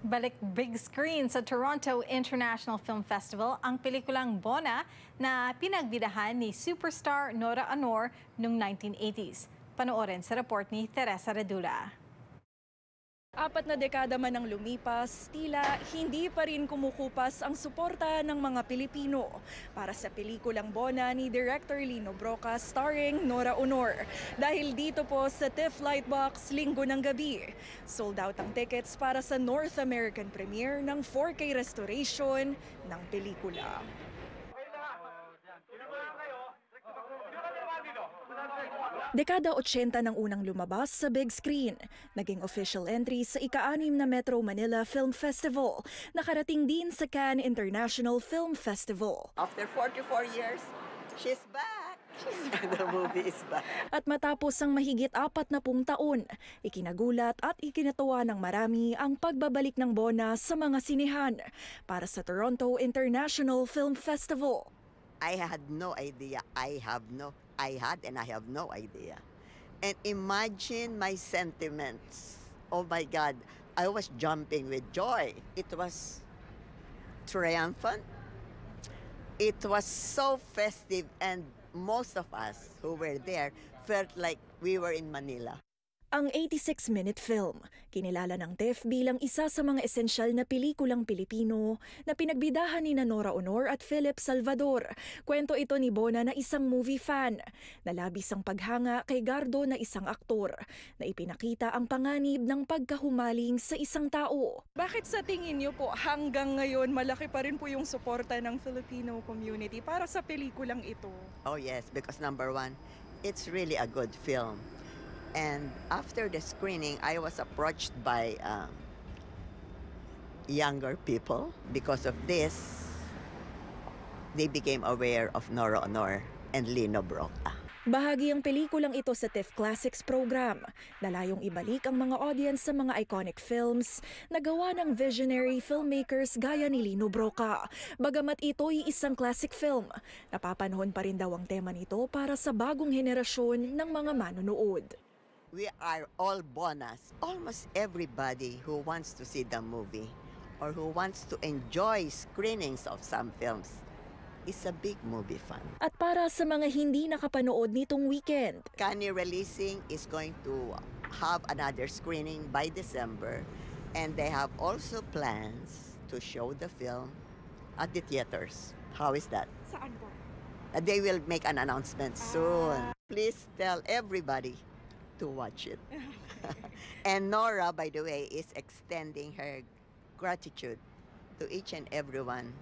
Balik big screen sa Toronto International Film Festival ang pelikulang Bona na pinagbidahan ni superstar Nora Honor noong 1980s. Panoorin sa report ni Teresa Redula. Apat na dekada man ang lumipas, tila hindi pa rin kumukupas ang suporta ng mga Pilipino para sa pelikulang Bona ni Director Lino Broca starring Nora Honor. Dahil dito po sa TIFF Lightbox linggo ng gabi, sold out ang tickets para sa North American premiere ng 4K restoration ng pelikula. Dekada 80 nang unang lumabas sa big screen. Naging official entry sa ika-anim na Metro Manila Film Festival. Nakarating din sa Cannes International Film Festival. After 44 years, she's back. the movie is back. At matapos ang mahigit apat na pung taon, ikinagulat at ikinatuwa ng marami ang pagbabalik ng Bona sa mga sinihan para sa Toronto International Film Festival. I had no idea. I have no, I had and I have no idea. And imagine my sentiments. Oh my God, I was jumping with joy. It was triumphant. It was so festive and most of us who were there felt like we were in Manila. Ang 86-minute film, kinilala ng TIFF bilang isa sa mga esensyal na pelikulang Pilipino na pinagbidahan ni Nora Honor at Philip Salvador. Kwento ito ni Bona na isang movie fan. Nalabis ang paghanga kay Gardo na isang aktor na ipinakita ang panganib ng pagkahumaling sa isang tao. Bakit sa tingin niyo po hanggang ngayon malaki pa rin po yung suporta ng Filipino community para sa pelikulang ito? Oh yes, because number one, it's really a good film. And after the screening, I was approached by um, younger people. Because of this, they became aware of Nora Honor and Lino Broca. Bahagi ang pelikulang ito sa TIFF Classics program na layong ibalik ang mga audience sa mga iconic films na gawa ng visionary filmmakers gaya ni Lino Broca. Bagamat ito'y isang classic film, napapanahon pa rin daw ang tema nito para sa bagong henerasyon ng mga manonood. We are all bonas. Almost everybody who wants to see the movie or who wants to enjoy screenings of some films is a big movie fan. At para sa mga hindi nakapanood nitong weekend, Kanye Releasing is going to have another screening by December and they have also plans to show the film at the theaters. How is that? saan po? They will make an announcement soon. Please tell everybody to watch it. and Nora, by the way, is extending her gratitude to each and everyone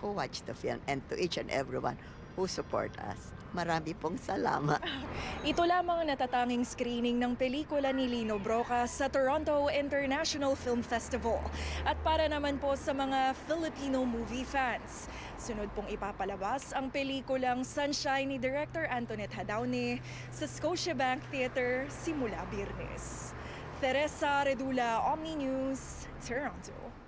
who watched the film and to each and everyone who support us. Marami pong salamat. Ito lamang ang natatanging screening ng pelikula ni Lino Broca sa Toronto International Film Festival. At para naman po sa mga Filipino movie fans, sunod pong ipapalabas ang pelikulang Sunshine ni Director Antoinette Hadaune sa Scotiabank Theatre simula Biyernes. Teresa Redula, Omni News, Toronto.